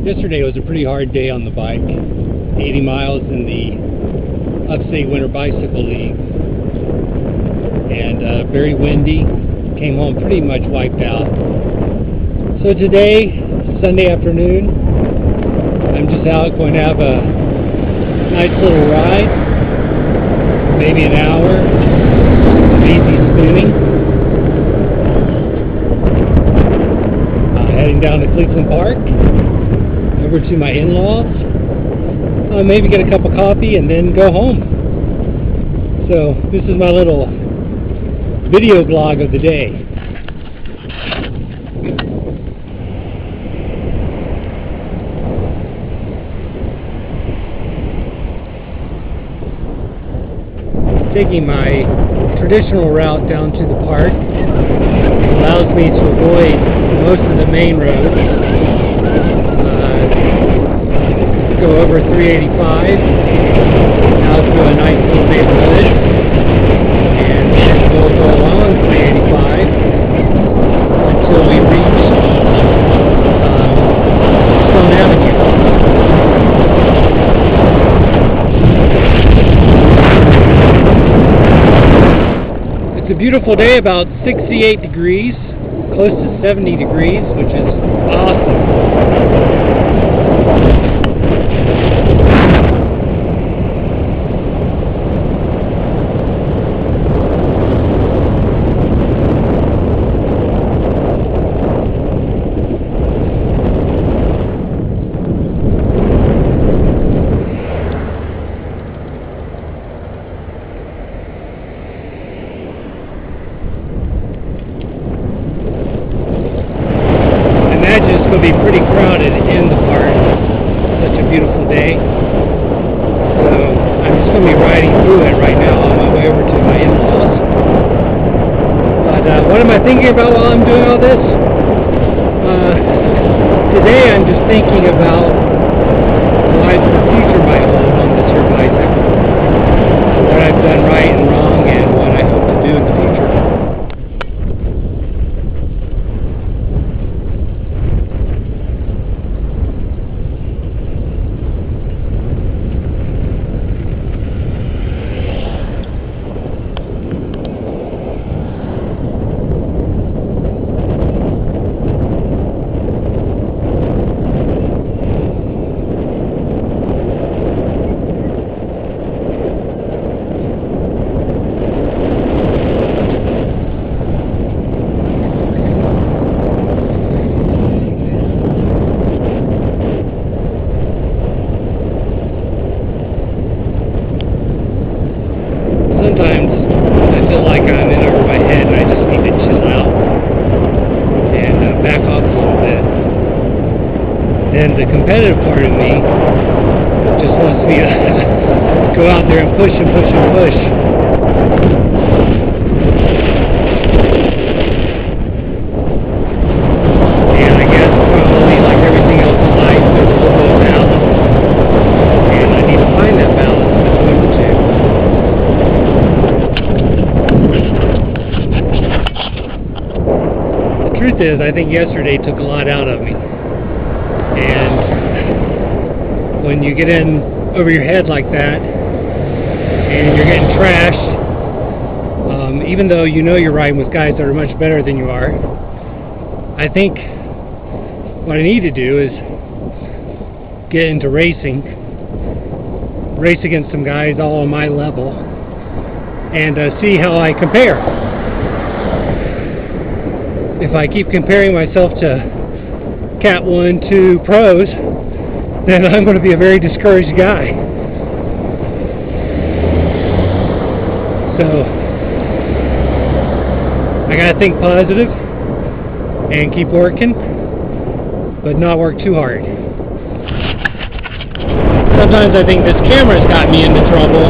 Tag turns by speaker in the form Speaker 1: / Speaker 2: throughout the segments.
Speaker 1: Yesterday was a pretty hard day on the bike. 80 miles in the Upstate Winter Bicycle League. And uh, very windy. Came home pretty much wiped out. So today, Sunday afternoon, I'm just out going to have a nice little ride. Maybe an hour of easy spinning. Heading down to Cleveland Park over to my in-laws. Uh, maybe get a cup of coffee and then go home. So this is my little video blog of the day. Taking my traditional route down to the park allows me to avoid most of the main roads go over 385 out to a nice little neighborhood and we'll go along 385 until we reach um, Stone Avenue. It's a beautiful day, about 68 degrees, close to 70 degrees, which is awesome. imagine it's going to be pretty crowded in the park. Such a beautiful day. So I'm just going to be riding through it right now on my way over to my in-laws. But uh, what am I thinking about while I'm doing all this? Uh, today I'm just thinking about the future might hold on this here bicycle. What I've done right and wrong and what I hope to do in the future. Sometimes I feel like I'm in over my head and I just need to chill out and uh, back off a little bit. Then the competitive part of me just wants me to go out there and push and push and push. And I guess probably like everything else in life, there's a little bit of balance. And I need to find that balance between the two. The is, I think yesterday took a lot out of me. And when you get in over your head like that, and you're getting trashed, um, even though you know you're riding with guys that are much better than you are, I think what I need to do is get into racing, race against some guys all on my level, and uh, see how I compare if I keep comparing myself to Cat 1, 2 pros, then I'm going to be a very discouraged guy. So, I got to think positive and keep working, but not work too hard. Sometimes I think this camera's got me into trouble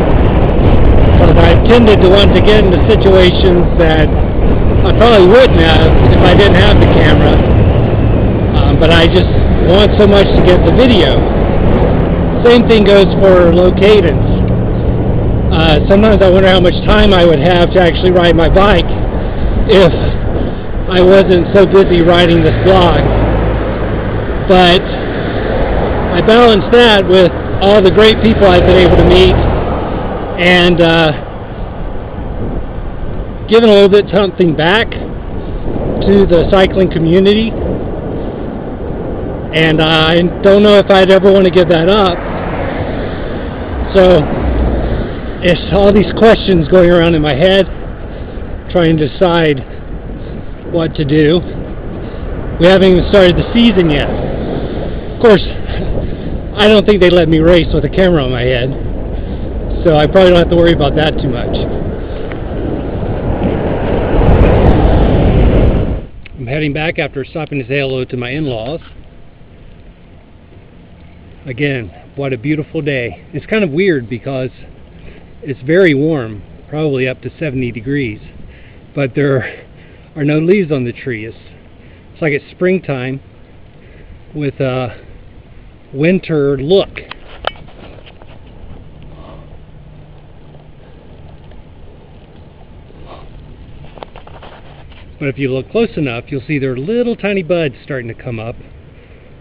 Speaker 1: because I've tended to want to get into situations that I probably wouldn't have if I didn't have the camera. Um, but I just want so much to get the video. Same thing goes for low. Uh, sometimes I wonder how much time I would have to actually ride my bike if I wasn't so busy writing this blog. But I balance that with all the great people I've been able to meet and uh, giving a little bit something back to the cycling community. And I don't know if I'd ever want to give that up. So it's all these questions going around in my head, trying to decide what to do. We haven't even started the season yet. Of course, I don't think they let me race with a camera on my head, so I probably don't have to worry about that too much. I'm heading back after stopping to say hello to my in-laws. Again, what a beautiful day. It's kind of weird because it's very warm, probably up to 70 degrees, but there are no leaves on the tree. It's, it's like it's springtime with a winter look. But if you look close enough, you'll see there are little tiny buds starting to come up,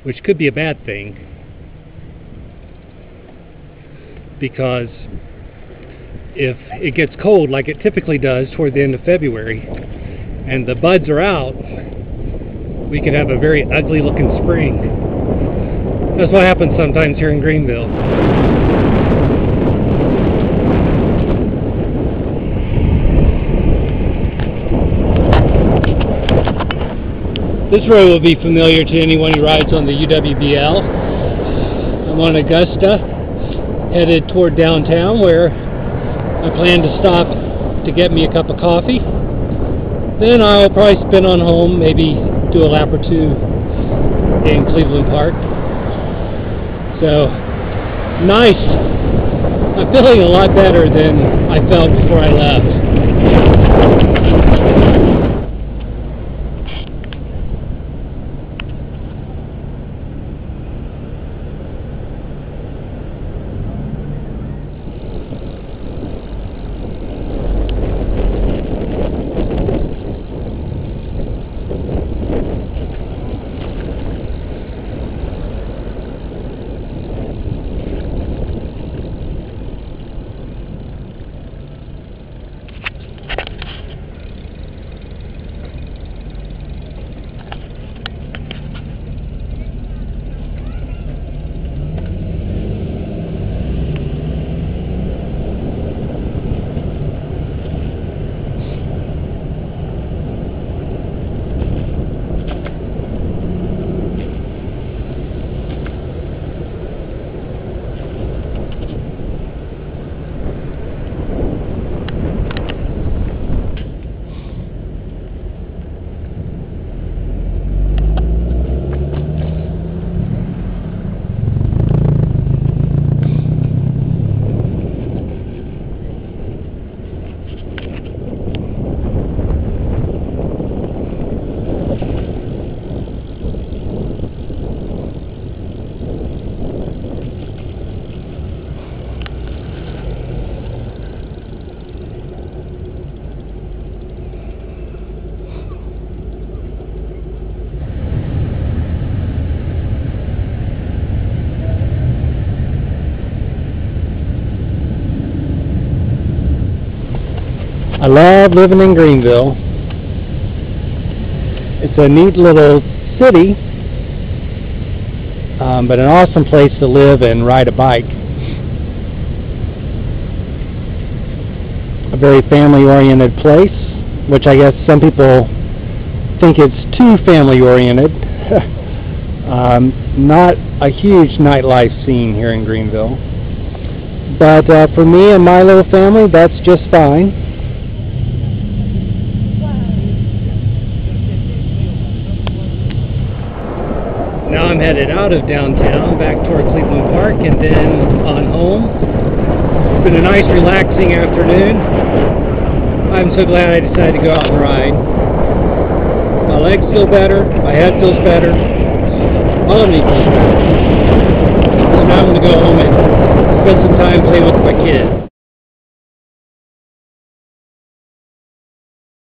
Speaker 1: which could be a bad thing. Because if it gets cold like it typically does toward the end of February, and the buds are out, we could have a very ugly looking spring. That's what happens sometimes here in Greenville. This road will be familiar to anyone who rides on the UWBL. I'm on Augusta, headed toward downtown where I plan to stop to get me a cup of coffee. Then I'll probably spin on home, maybe do a lap or two in Cleveland Park. So, nice. I'm feeling a lot better than I felt before I left. I love living in Greenville. It's a neat little city, um, but an awesome place to live and ride a bike. A very family-oriented place, which I guess some people think it's too family-oriented. um, not a huge nightlife scene here in Greenville. But uh, for me and my little family, that's just fine. Now I'm headed out of downtown back toward Cleveland Park and then on home. It's been a nice relaxing afternoon. I'm so glad I decided to go out and ride. My legs feel better, my head feels better, all of me feels better. So now I'm going to go home and spend some time playing with my kids.